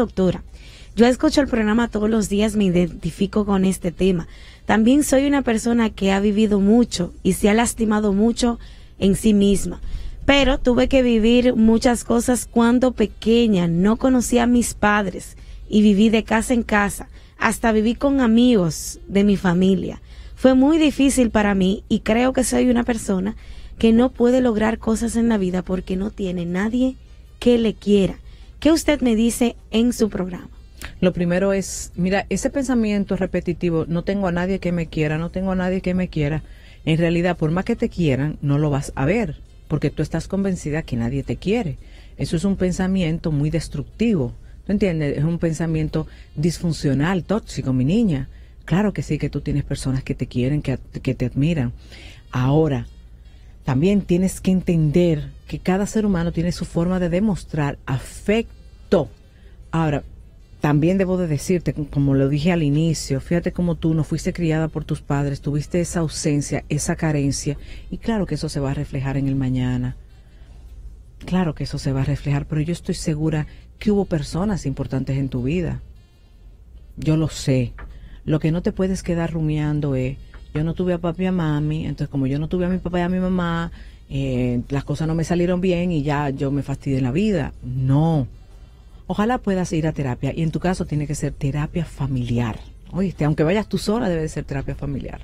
doctora. Yo escucho el programa todos los días, me identifico con este tema. También soy una persona que ha vivido mucho y se ha lastimado mucho en sí misma. Pero tuve que vivir muchas cosas cuando pequeña, no conocía a mis padres y viví de casa en casa, hasta viví con amigos de mi familia. Fue muy difícil para mí y creo que soy una persona que no puede lograr cosas en la vida porque no tiene nadie que le quiera ¿Qué usted me dice en su programa? Lo primero es, mira, ese pensamiento repetitivo, no tengo a nadie que me quiera, no tengo a nadie que me quiera. En realidad, por más que te quieran, no lo vas a ver, porque tú estás convencida que nadie te quiere. Eso es un pensamiento muy destructivo. ¿Tú entiendes? Es un pensamiento disfuncional, tóxico, mi niña. Claro que sí, que tú tienes personas que te quieren, que, que te admiran. Ahora, también tienes que entender que cada ser humano tiene su forma de demostrar afecto. Ahora, también debo de decirte, como lo dije al inicio, fíjate cómo tú no fuiste criada por tus padres, tuviste esa ausencia, esa carencia, y claro que eso se va a reflejar en el mañana. Claro que eso se va a reflejar, pero yo estoy segura que hubo personas importantes en tu vida. Yo lo sé. Lo que no te puedes quedar rumiando es yo no tuve a papi y a mami, entonces como yo no tuve a mi papá y a mi mamá, eh, las cosas no me salieron bien y ya yo me fastidié en la vida. No. Ojalá puedas ir a terapia y en tu caso tiene que ser terapia familiar. Oíste, aunque vayas tú sola, debe de ser terapia familiar.